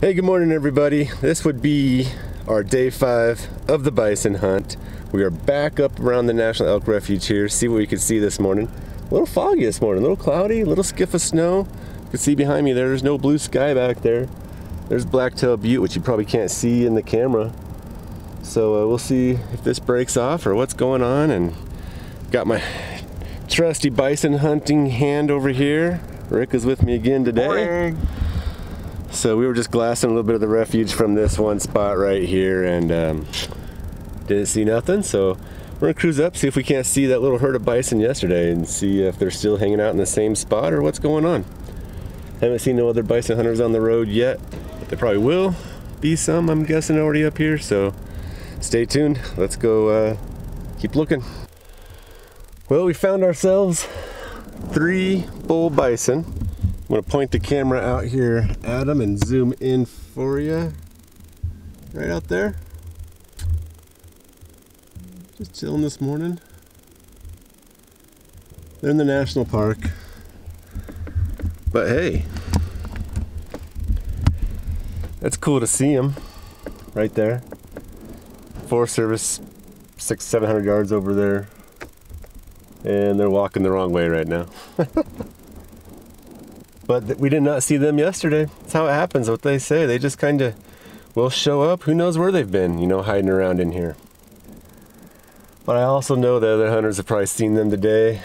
Hey, good morning, everybody. This would be our day five of the bison hunt. We are back up around the National Elk Refuge here. See what we can see this morning. A little foggy this morning, a little cloudy, a little skiff of snow. You can see behind me there, there's no blue sky back there. There's Blacktail Butte, which you probably can't see in the camera. So uh, we'll see if this breaks off or what's going on. And got my trusty bison hunting hand over here. Rick is with me again today. So we were just glassing a little bit of the refuge from this one spot right here and um, didn't see nothing. So we're gonna cruise up, see if we can't see that little herd of bison yesterday and see if they're still hanging out in the same spot or what's going on. Haven't seen no other bison hunters on the road yet, but there probably will be some, I'm guessing, already up here. So stay tuned. Let's go uh, keep looking. Well, we found ourselves three bull bison. I'm gonna point the camera out here at them and zoom in for you. Right out there. Just chilling this morning. They're in the national park. But hey, that's cool to see them right there. Forest Service, six, seven hundred yards over there. And they're walking the wrong way right now. but we did not see them yesterday. That's how it happens. What they say, they just kind of will show up. Who knows where they've been, you know, hiding around in here. But I also know the other hunters have probably seen them today.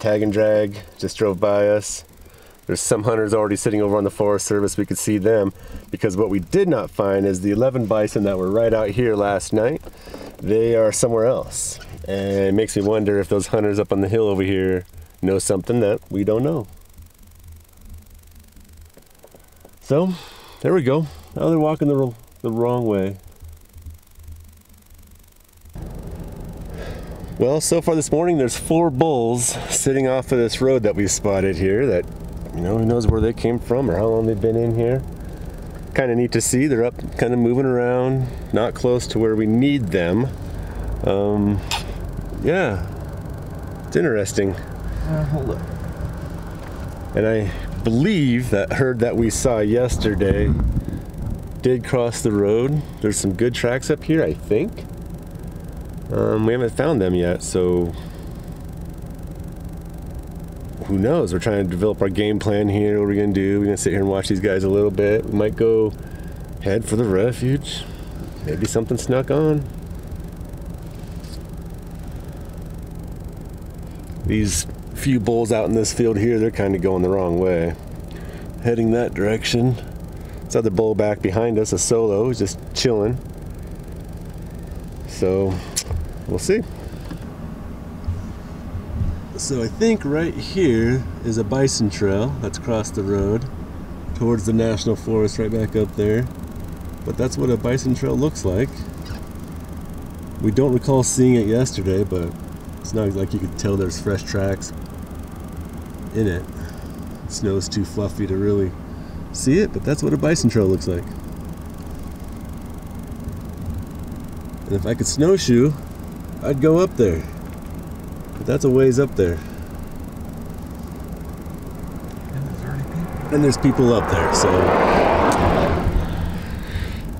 Tag and drag just drove by us. There's some hunters already sitting over on the Forest Service. We could see them because what we did not find is the 11 bison that were right out here last night. They are somewhere else. And it makes me wonder if those hunters up on the hill over here know something that we don't know. So, there we go. Now they're walking the, the wrong way. Well, so far this morning, there's four bulls sitting off of this road that we spotted here that, you know, who knows where they came from or how long they've been in here. Kind of neat to see. They're up, kind of moving around, not close to where we need them. Um, yeah, it's interesting. Uh, hold up. And I believe that herd that we saw yesterday did cross the road. There's some good tracks up here, I think. Um, we haven't found them yet, so who knows? We're trying to develop our game plan here. What are we gonna do? We're gonna sit here and watch these guys a little bit. We might go head for the refuge. Maybe something snuck on. These few bulls out in this field here, they're kind of going the wrong way. Heading that direction. This other bull back behind us, a solo, is just chilling. So, we'll see. So I think right here is a bison trail that's crossed the road towards the national forest right back up there. But that's what a bison trail looks like. We don't recall seeing it yesterday, but it's not like you could tell there's fresh tracks in it. Snow's too fluffy to really see it, but that's what a bison trail looks like. And if I could snowshoe, I'd go up there. But that's a ways up there. And there's already people. And there's people up there, so.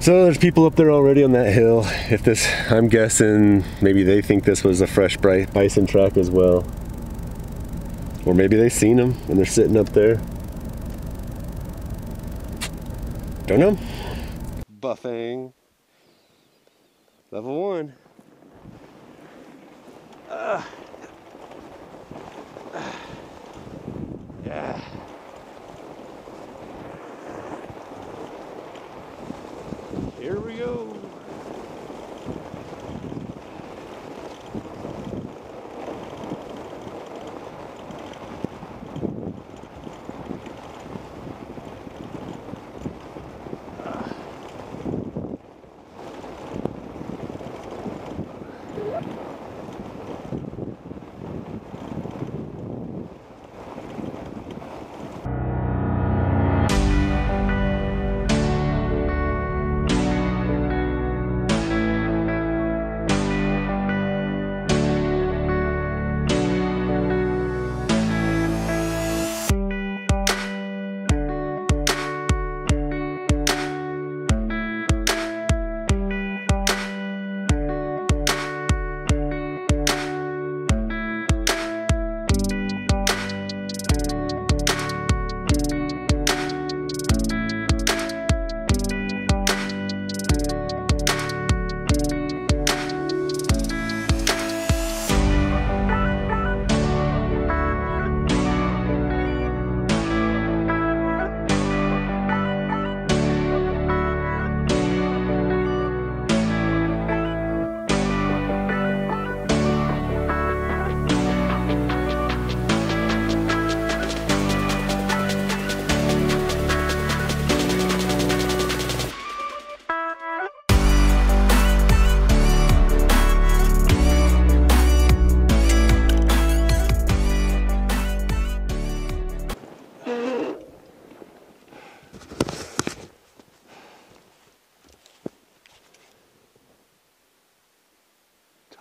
So there's people up there already on that hill. If this, I'm guessing maybe they think this was a fresh bison track as well. Or maybe they've seen them and they're sitting up there. Don't know. Buffing. Level one. Ah. Yeah. Here we go.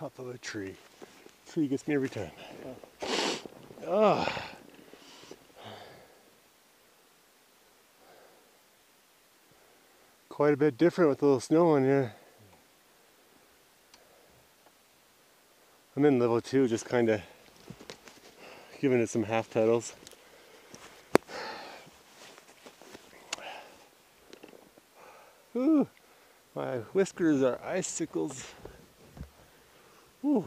Top of a tree. Tree gets me every time. Ah. Quite a bit different with a little snow on here. I'm in level two, just kind of giving it some half pedals. Ooh, my whiskers are icicles. Ooh.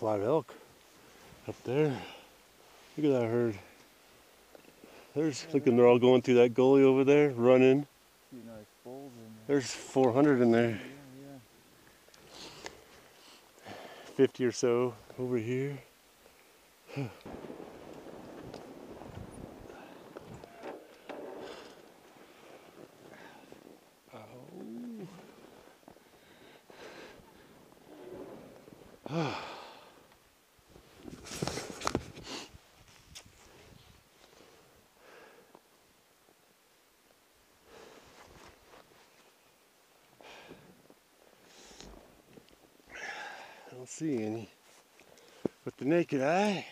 A lot of elk up there. Look at that herd. There's looking they're all going through that gully over there, running. Few nice bulls in there. There's 400 in there, Yeah, yeah. 50 or so over here. Don't see any with the naked eye.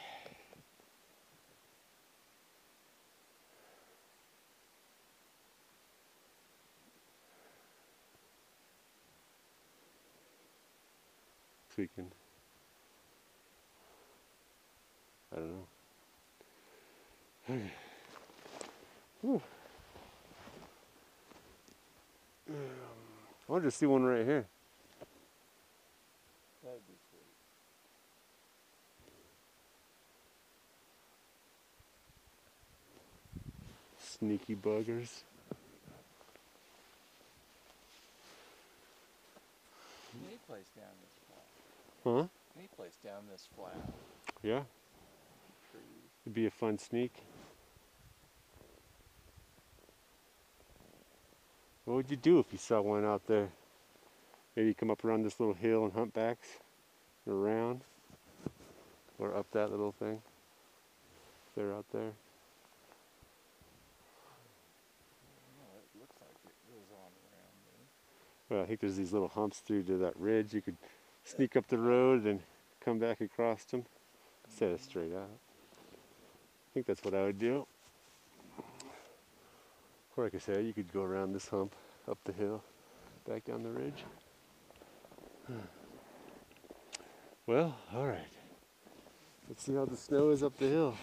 Tweaking. I don't know. Okay. Um, I want to see one right here. Sneaky buggers. Any place down this flat. Huh? Any place down this flat. Yeah. It'd be a fun sneak. What would you do if you saw one out there? Maybe come up around this little hill and humpbacks around or up that little thing. They're out there. No, it looks like it goes on around there. Well, I think there's these little humps through to that ridge. You could sneak up the road and come back across them instead of straight out. I think that's what I would do. Or like I said, you could go around this hump, up the hill, back down the ridge. Well, all right. Let's see how the snow is up the hill.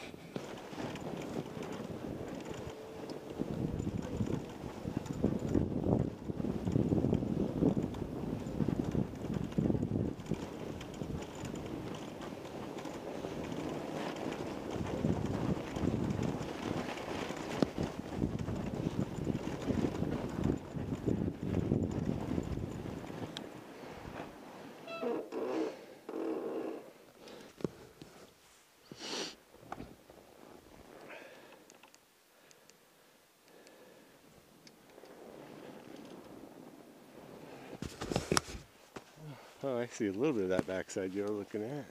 Oh, I see a little bit of that backside you're looking at.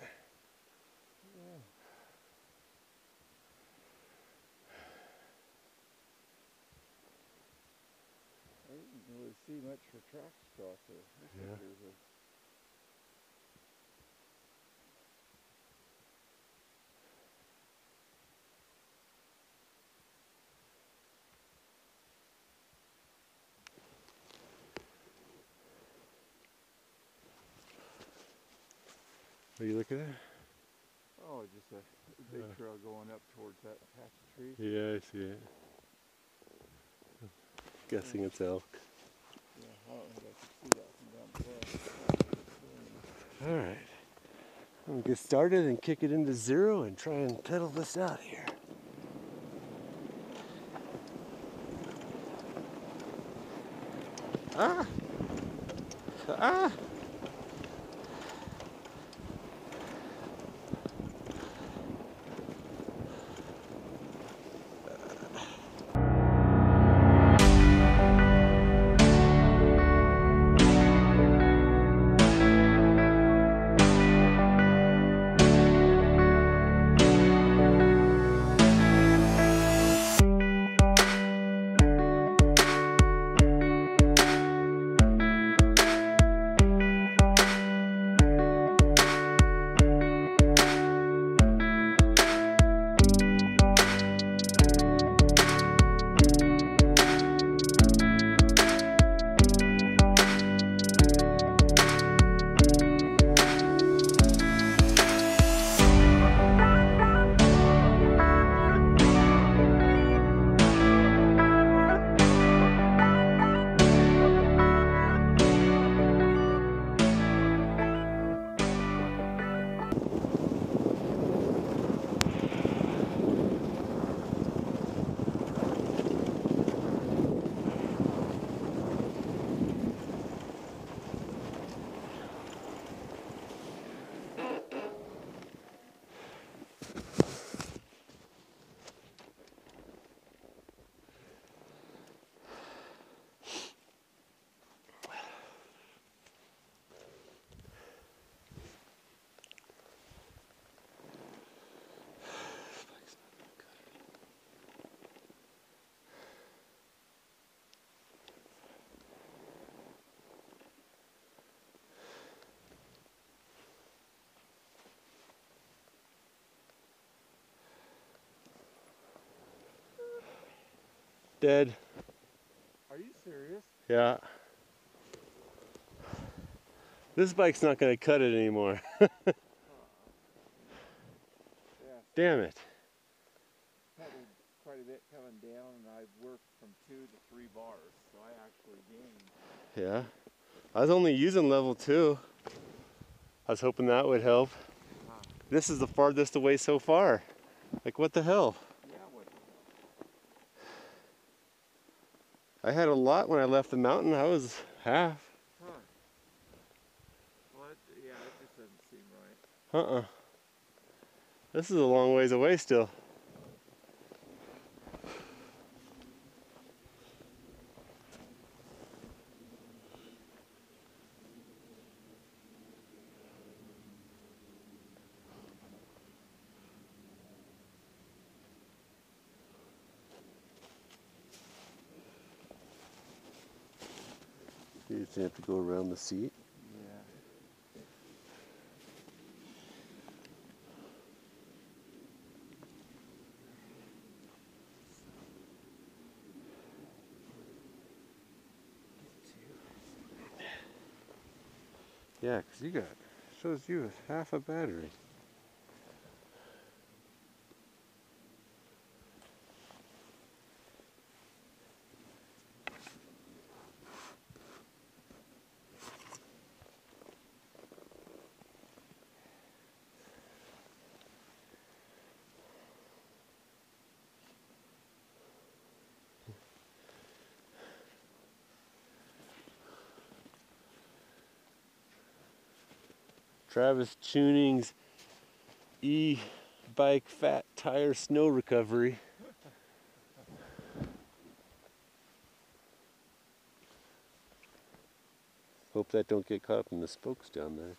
I didn't really see much for tracks across there. Yeah. Are you looking at? Oh, just a, big Uh. trail going up towards that patch of trees. Yeah, I see it. Guessing it's elk. Yeah, I don't think I can see that from down below. All right. I'm gonna get started and kick it into zero and try and pedal this out here. Dead. Are you serious? Yeah. This bike's not going to cut it anymore. Yeah, Damn it. pedaled quite a bit coming down, and I worked from two to three bars, so I actually gained. Yeah. I was only using level two. I was hoping that would help. Huh. This is the farthest away so far. Like, what the hell? Yeah, what? I had a lot when I left the mountain. I was half. Huh. Well, yeah, it just doesn't seem right. Uh-uh. This is a long ways away still. You just have to go around the seat. Yeah. Yeah, 'cause you got shows you half a battery. Travis Chewning's e-bike fat tire snow recovery. Hope that don't get caught up in the spokes down there.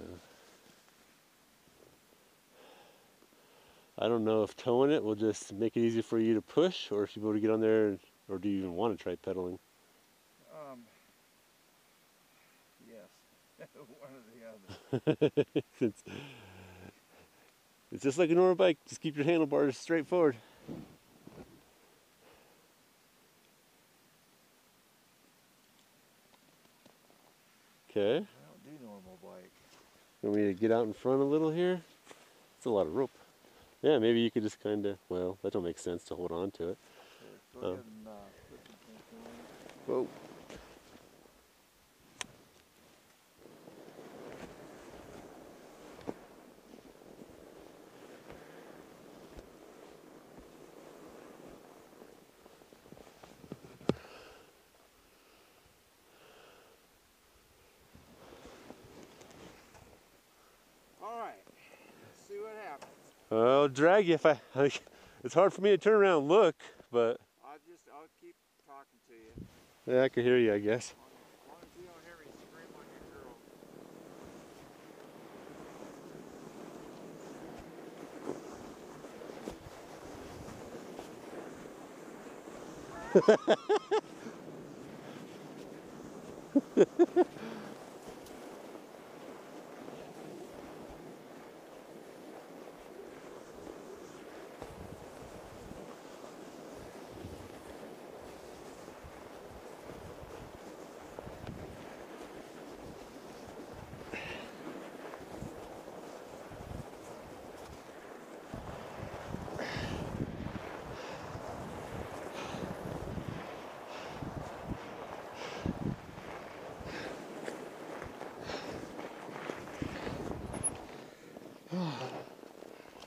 Yeah. I don't know if towing it will just make it easier for you to push, or if you able to get on there, or do you even want to try pedaling? Um. Yes. One or the other. it's, it's just like a normal bike. Just keep your handlebars straight forward. Okay. I don't do normal bike. Want me to get out in front a little here? It's a lot of rope. Yeah, maybe you could just kind of, well, that don't make sense to hold on to it. So go Oh. ahead and uh, put some on. Whoa. All right. Let's see what happens. I'll drag you if I, it's hard for me to turn around and look, but I'll just I'll keep talking to you. yeah, I can hear you, I guess. As long as you don't hear me scream like a girl.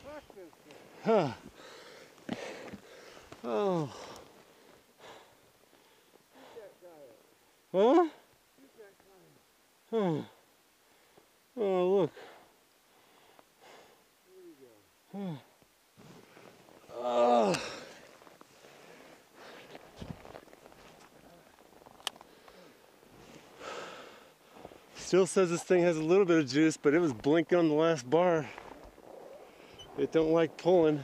Fuck this thing. Huh. Oh. Huh? Guy. Oh. Look. Go. Oh. Still says this thing has a little bit of juice, but it was blinking on the last bar. It don't like pulling.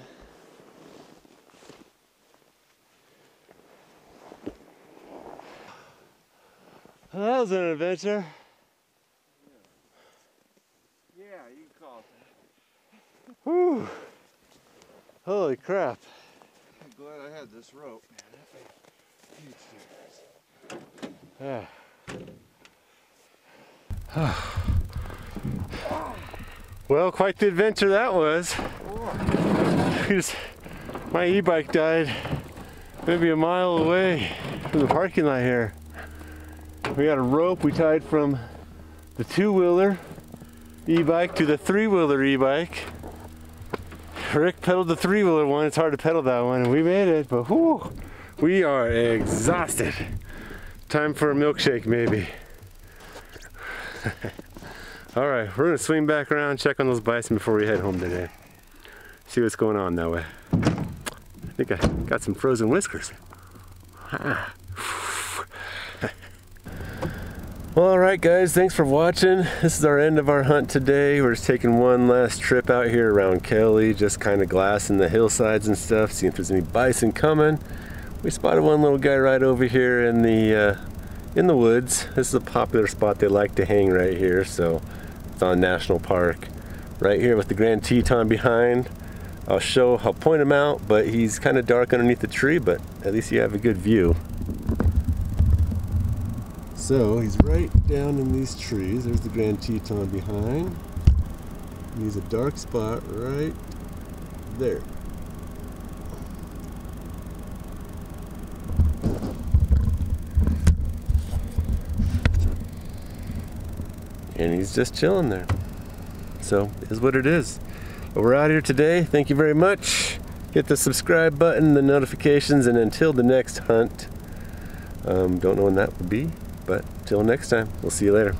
That was an adventure. Yeah, you can call it Whew. Holy crap. I'm glad I had this rope, man. Yeah. well, quite the adventure that was. Just, my e-bike died maybe a mile away from the parking lot here. We got a rope we tied from the two-wheeler e-bike to the three-wheeler e-bike. Rick pedaled the three-wheeler one. It's hard to pedal that one, we made it. But whew, we are exhausted. Time for a milkshake, maybe. All right, we're gonna swing back around, check on those bison before we head home today. See what's going on that way. I think I got some frozen whiskers. Well, all right, guys, thanks for watching. This is our end of our hunt today. We're just taking one last trip out here around Kelly, just kind of glassing the hillsides and stuff, seeing if there's any bison coming. We spotted one little guy right over here in the uh, in the woods. This is a popular spot they like to hang right here, so it's on National Park. Right here with the Grand Teton behind. I'll show, I'll point him out, but he's kind of dark underneath the tree, but at least you have a good view. So he's right down in these trees. There's the Grand Teton behind. He's a dark spot right there. And he's just chilling there. So is what it is. But we're out here today. Thank you very much. Hit the subscribe button, the notifications, and until the next hunt, um, don't know when that will be. But till next time, we'll see you later.